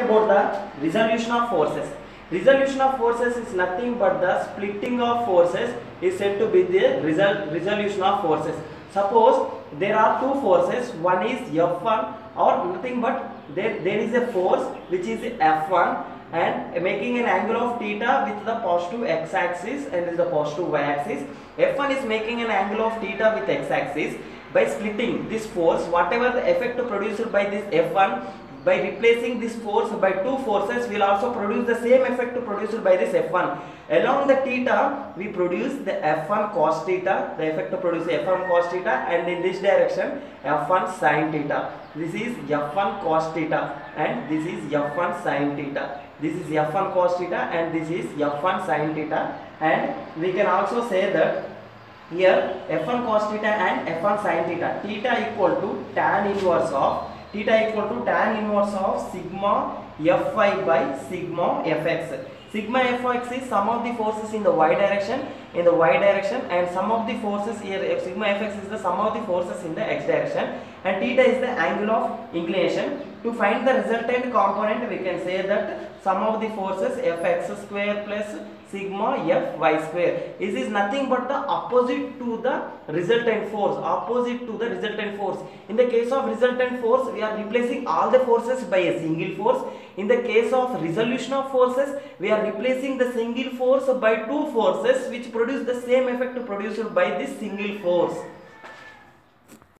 about the resolution of forces. Resolution of forces is nothing but the splitting of forces is said to be the resol- resolution of forces. Suppose there are two forces, one is F1 or nothing but there, there is a force which is F1 and making an angle of theta with the positive x axis and is the positive y axis. F1 is making an angle of theta with x axis by splitting this force whatever the effect produced by this F1 by replacing this force by two forces will also produce the same effect produced by this F1 along the theta we produce the F1 cos theta the effect to produce F1 cos theta and in this direction F1 sin theta. This is F1 cos theta and this is F1 sin theta. This is F1 cos theta and this is F1 sin theta. And we can also say that here f1 cos theta and f1 sin theta. Theta equal to tan inverse of theta equal to tan inverse of sigma fy by sigma fx. Sigma fx is sum of the forces in the y direction in the y direction and sum of the forces here sigma fx is the sum of the forces in the x direction and theta is the angle of inclination to find the resultant component we can say that sum of the forces fx square plus sigma fy square. This is nothing but the opposite to the resultant force opposite to the resultant force. In the case of resultant force we are replacing all the forces by a single force. In the case of resolution of forces we are replacing the single force by two forces which produce the same effect produced by this single force